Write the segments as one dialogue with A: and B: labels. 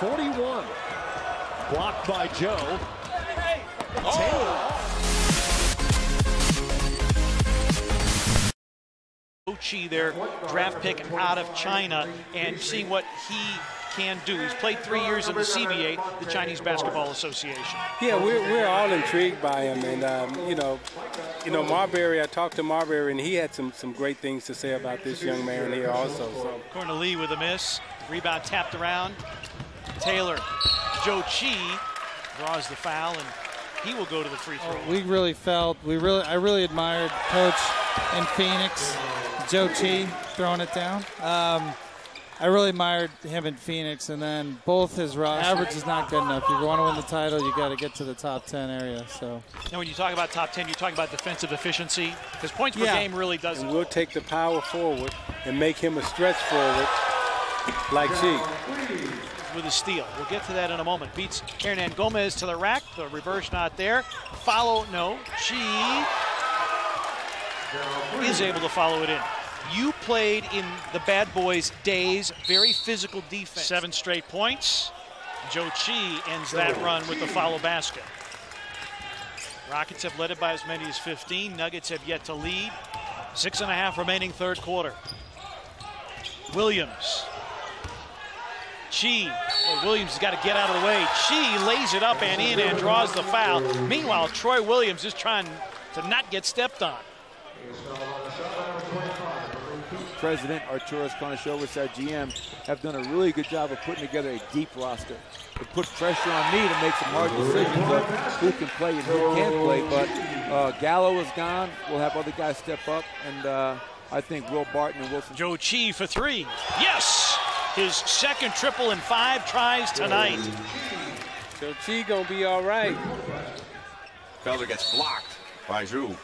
A: 41. Blocked by Zhou. Taylor.
B: Qi, their draft pick out of China, and seeing what he can do. He's played three years in the CBA, the Chinese Basketball Association.
C: Yeah, we're, we're all intrigued by him, and um, you know, you know Marbury. I talked to Marbury, and he had some some great things to say about this young man here also. So.
B: Cornelie with a miss, rebound tapped around. Taylor, Zhou Qi draws the foul, and he will go to the free throw.
D: Oh, we really felt we really I really admired Coach in Phoenix, Zhou Qi throwing it down. Um, I really admired him in Phoenix, and then both his average is not good enough. If you want to win the title, you got to get to the top 10 area. So
B: now, when you talk about top 10, you're talking about defensive efficiency because points per game really doesn't.
C: And we'll take the power forward and make him a stretch forward like Qi.
B: With a steal. We'll get to that in a moment. Beats Hernangomez to the rack. The reverse not there. Follow, no. Qi is able to follow it in. You played in the bad boys days, very physical defense. Seven straight points. Zhou Qi ends that run with the follow basket. Rockets have led it by as many as 15. Nuggets have yet to lead. Six and a half remaining third quarter. Williams. Qi. Well, Williams has got to get out of the way. Qi lays it up and in and draws the foul. Meanwhile, Troy Williams is trying to not get stepped on
E: president, Arturas Karnisovas, our GM, have done a really good job of putting together a deep roster. It put pressure on me to make some hard decisions of who can play and who can't play. But uh, Gallo is gone. We'll have other guys step up, and uh, I think Will Barton and Wilson.
B: Zhou Qi for three. Yes! His second triple in five tries tonight.
C: So Qi gonna be all right.
F: Felder gets blocked by Zhou.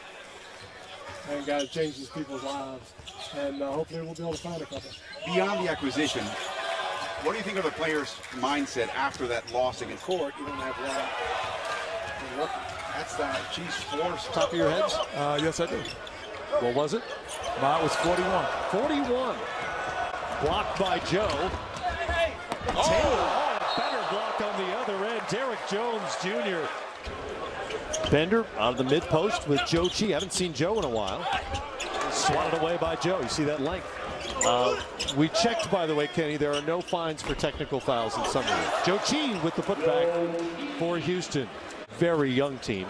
G: And got to change these people's lives and uh, hopefully we'll be able to find a couple.
F: Beyond the acquisition, what do you think of the players' mindset after that loss against
G: court? You don't have one.
F: That's the Chiefs' floors.
A: Top of your heads?
H: Uh, yes, I do.
A: What was it?
H: Mine was 41.
A: 41. Blocked by Zhou. Oh. Taylor, oh, better block on the other end. Derrick Jones Jr. Bender out of the mid post with Zhou Qi. Haven't seen Zhou in a while. Swatted away by Zhou. You see that length. Uh, we checked, by the way, Kenny, there are no fines for technical fouls in summer. Zhou Qi with the putback for Houston. Very young team.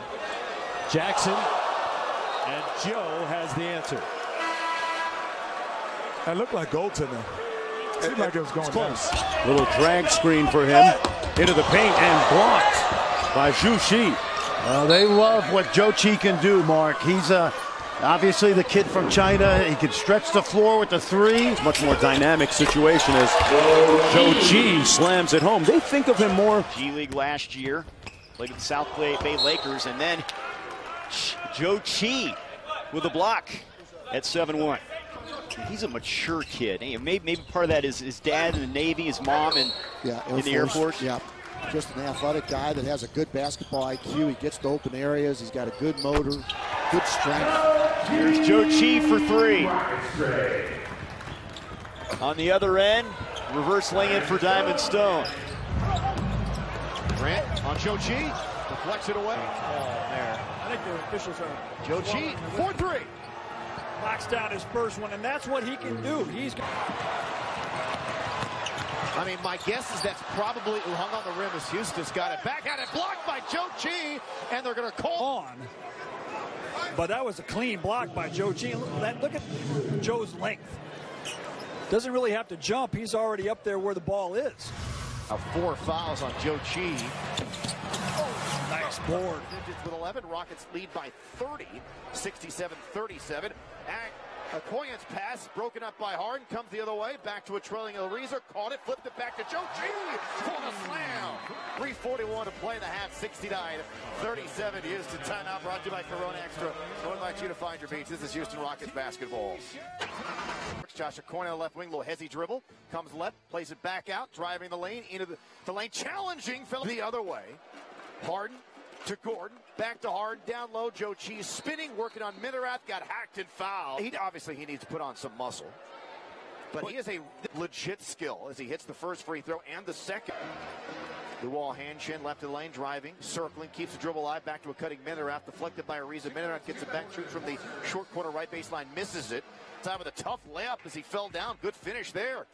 A: Jackson and Zhou has the answer.
H: That looked like goaltending. Seemed like it was going
A: close.
H: Down.
I: Little drag screen for him into the paint and blocked by Zhou Qi.
J: Uh, they love what Zhou Qi can do, Mark. He's a Obviously, the kid from China, he can stretch the floor with the three.
I: It's much more dynamic situation as Zhou Qi slams it home. They think of him more.
K: G League last year, played with the South Bay Lakers, and then Zhou Qi with a block at 7-1. He's a mature kid. Maybe, maybe part of that is his dad in the Navy, his mom in,
L: yeah,
K: in the Air Force.
L: Yeah, just an athletic guy that has a good basketball IQ. He gets to open areas. He's got a good motor, good strength.
K: Here's Zhou Qi for three. On the other end, reverse lay in for Diamond Stone. Grant on Zhou Qi, deflects it away. Oh, there.
G: I think the officials are.
K: Zhou Qi, 4-3.
G: Knocks down his first one, and that's what he can do. He's.
K: I mean, my guess is that's probably who hung on the rim as Houston's got it. Back at it, blocked by Zhou Qi, and they're going to call
G: on. But that was a clean block by Zhou Qi. Look, look at Zhou's length. Doesn't really have to jump. He's already up there where the ball is.
K: Now four fouls on Zhou Qi.
G: Oh, board.
K: With 11, Rockets lead by 30, 67-37. Okoye's pass broken up by Harden, comes the other way, back to a trailing Ariza, caught it, flipped it back to Zhou Qi for the slam. 341 to play in the half, 69 37 used to timeout brought to you by Corona Extra. So invite you to find your beats. This is Houston Rockets basketball. Josh Okoye left wing, little hezzy dribble, comes left, plays it back out, driving the lane into the, the lane, challenging Phil the other way. Harden to Gordon, back to Harden, down low. Zhou Qi spinning, working on Minerath, got hacked and fouled. He obviously he needs to put on some muscle. But he has a legit skill as he hits the first free throw and the second. The wall hand chin left of the lane, driving, circling, keeps the dribble alive, back to a cutting Minerath, deflected by Ariza. Minerath gets it back through from the short corner right baseline, misses it. Time with a tough layup as he fell down. Good finish there.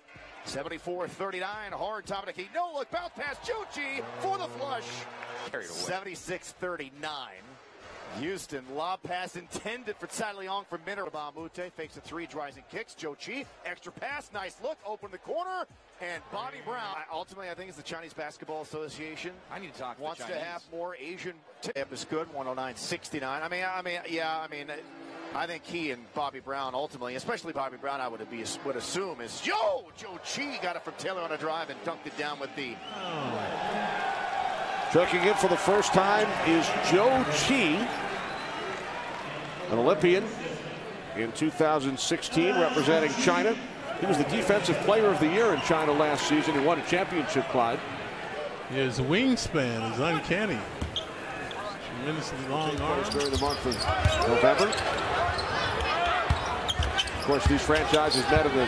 K: 74-39, hard top of the key. No look, bounce pass, Zhou Qi for the flush. 76-39. Houston, lob pass intended for Tsai Leong from Minner. Bamute fakes a three, drives and kicks. Zhou Qi, extra pass, nice look, open the corner, and Bobby Brown. Ultimately, I think it's the Chinese Basketball Association.
M: I need to talk to
K: Wants
M: the
K: to have more Asian. Tip is good, 109-69. I mean, I mean, yeah, I mean, uh, I think he and Bobby Brown ultimately, especially Bobby Brown, I would be would assume is yo Zhou Qi got it from Taylor on a drive and dunked it down with the.
I: Oh, Checking in for the first time is Zhou Qi, an Olympian in 2016 representing China. He was the defensive player of the year in China last season. He won a championship, Clyde.
N: His wingspan is uncanny. Tremendously long arms.
I: During the month of November. Of course, these franchises met in the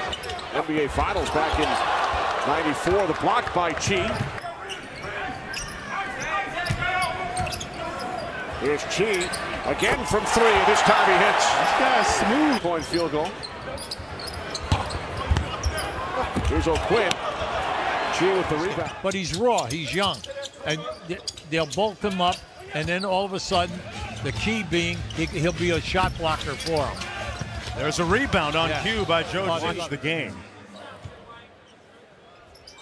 I: NBA Finals back in 94. The block by Qi. Here's Qi again from three. This time he hits. This guy's smooth. Point field goal. Here's O'Quinn. Qi with the rebound.
O: But he's raw. He's young, and they'll bulk him up, and then all of a sudden, the key being he, he'll be a shot blocker for him.
A: There's a rebound on
O: Yeah.
A: cue by Joe.
O: Watch
A: Watch the game.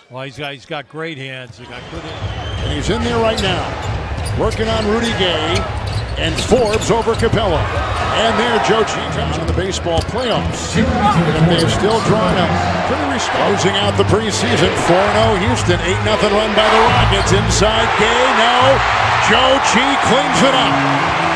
O: Well, he's got he's got great hands. He got good.
P: And he's in there right now, working on Rudy Gay and Forbes over Capela. And there, Zhou comes in the baseball playoffs. And they're still drawing up. Closing out the preseason. 4-0 Houston. 8-0 run by the Rockets. Inside Gay. No. Zhou Qi cleans it up.